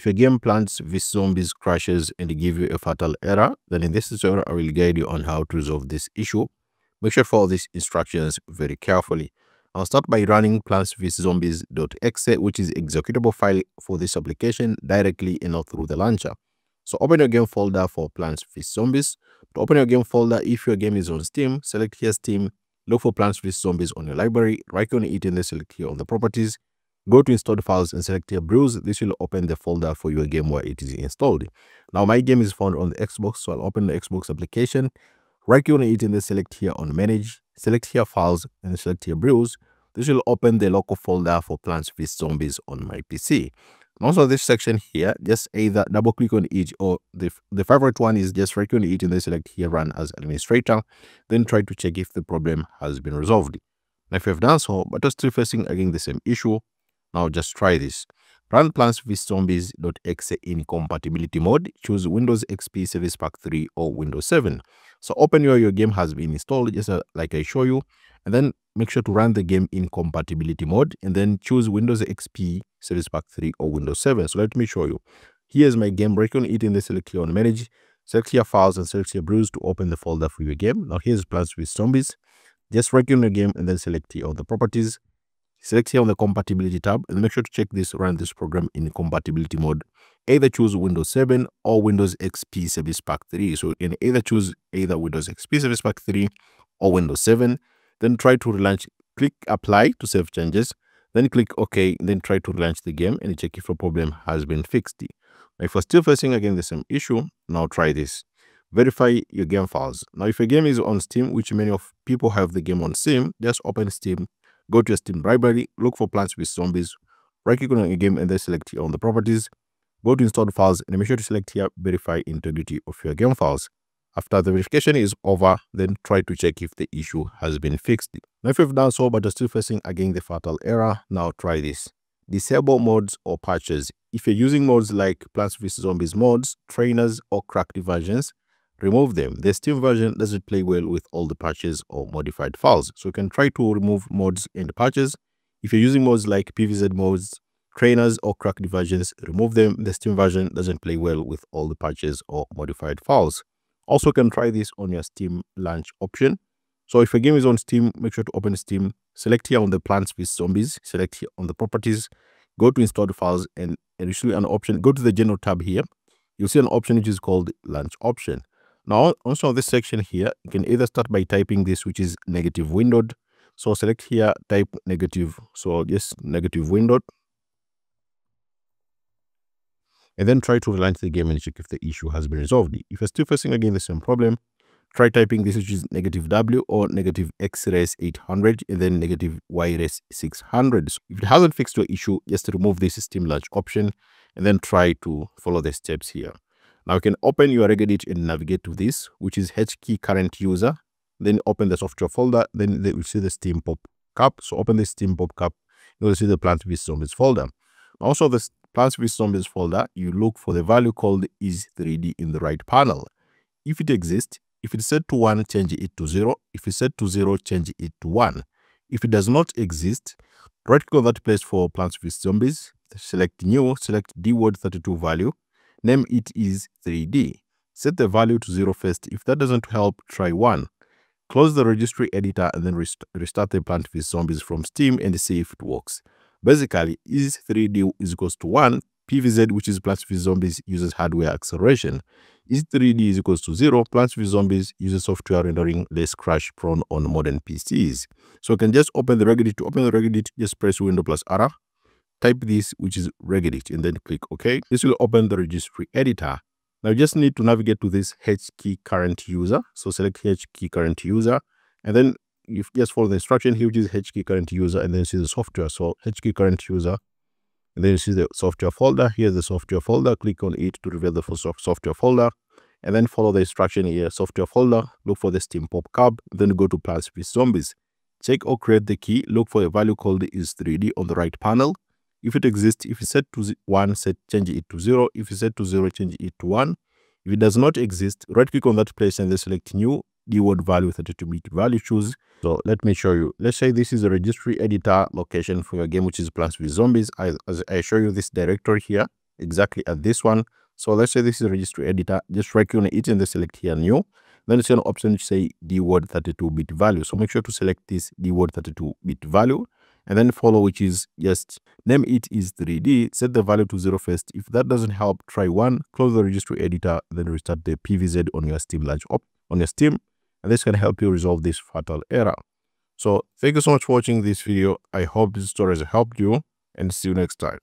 If your game Plants vs Zombies crashes and give you a fatal error, then in this tutorial I will guide you on how to resolve this issue. Make sure to follow these instructions very carefully. I'll start by running Plants vs Zombies.exe which is executable file for this application directly and not through the launcher. So open your game folder for Plants vs Zombies. To open your game folder, if your game is on Steam, select here Steam, look for Plants vs Zombies on your library, right click on it and then select here on the properties Go to installed files and select here Brews. This will open the folder for your game where it is installed. Now my game is found on the Xbox, so I'll open the Xbox application. Right click on it and then select here on Manage. Select here Files and select here Brews. This will open the local folder for Plants vs Zombies on my PC. And also this section here, just either double click on each or the, the favorite one is just right click on it and then select here Run as Administrator. Then try to check if the problem has been resolved. Now if you have done so, but you're still facing again the same issue, now just try this. Run plants vs zombies.exe in compatibility mode. Choose Windows XP Service Pack 3 or Windows 7. So open your, your game has been installed just uh, like I show you. And then make sure to run the game in compatibility mode. And then choose Windows XP Service Pack 3 or Windows 7. So let me show you. Here's my game. Break on it in the select here on Manage. Select your files and select your brews to open the folder for your game. Now here's Plants vs Zombies. Just right on the game and then select here all the properties Select here on the compatibility tab and make sure to check this run this program in compatibility mode. Either choose Windows 7 or Windows XP Service Pack 3. So you can either choose either Windows XP Service Pack 3 or Windows 7. Then try to relaunch, click apply to save changes. Then click OK, then try to relaunch the game and check if your problem has been fixed. If you're still facing again the same issue, now try this. Verify your game files. Now if your game is on Steam, which many of people have the game on Steam, just open Steam Go to your Steam library, look for Plants vs Zombies, right click on a game and then select here on the properties. Go to installed files and make sure to select here verify integrity of your game files. After the verification is over, then try to check if the issue has been fixed. Now if you've done so but you're still facing again the fatal error, now try this. Disable mods or patches. If you're using mods like Plants vs Zombies mods, trainers or cracked versions, remove them. The Steam version doesn't play well with all the patches or modified files. So you can try to remove mods and patches. If you're using mods like PVZ mods, trainers or cracked versions, remove them. The Steam version doesn't play well with all the patches or modified files. Also, you can try this on your Steam launch option. So if your game is on Steam, make sure to open Steam. Select here on the Plants vs Zombies. Select here on the properties. Go to installed files and initially an option. Go to the general tab here. You'll see an option which is called launch option. Now, also this section here, you can either start by typing this, which is negative windowed. So select here, type negative. So yes, negative windowed. And then try to relaunch the game and check if the issue has been resolved. If you're still facing again the same problem, try typing this, which is negative W or negative X res 800 and then negative Y res 600. So if it hasn't fixed your issue, just remove this Steam launch option and then try to follow the steps here. Now you can open your Regedit and navigate to this, which is HKey current user. Then open the software folder. Then you will see the Steam PopCap. So open the Steam PopCap. You'll see the Plant vs Zombies folder. Also, the Plants vs Zombies folder, you look for the value called is 3D in the right panel. If it exists, if it's set to 1, change it to 0. If it's set to 0, change it to 1. If it does not exist, right click on that place for Plants vs Zombies, select New, select dword32 value, Name it is 3D. Set the value to 0 first. If that doesn't help, try 1. Close the registry editor and then rest restart the Plant vs Zombies from Steam and see if it works. Basically, is 3D is equals to 1. PVZ, which is Plants vs Zombies, uses hardware acceleration. Is 3D is equals to 0. Plants vs Zombies uses software rendering less crash prone on modern PCs. So you can just open the Regedit. To open the Regedit, just press Window plus R type this, which is Regedit, and then click OK. This will open the registry editor. Now you just need to navigate to this HKey current user. So select HKey current user, and then you just follow the instruction here, which is HKey current user, and then see the software. So HKey current user, and then you see the software folder. Here's the software folder. Click on it to reveal the software folder, and then follow the instruction here, software folder. Look for the Steam PopCap, then go to Plants vs Zombies. Check or create the key. Look for a value called is 3D on the right panel. If it exists, if set to 1, set change it to 0. If you set to 0, change it to 1. If it does not exist, right click on that place and then select new DWORD value 32-bit value choose. So let me show you. Let's say this is a registry editor location for your game, which is Plants vs Zombies. I, as I show you this directory here, exactly at this one. So let's say this is a registry editor. Just right click on it and then select here new. Then it's an option to say DWORD 32-bit value. So make sure to select this DWORD 32-bit value and then follow which is just name it is 3D, set the value to 0 first. If that doesn't help, try 1, close the registry editor, then restart the PVZ on your Steam Launch op on your Steam and this can help you resolve this fatal error. So thank you so much for watching this video. I hope this story has helped you and see you next time.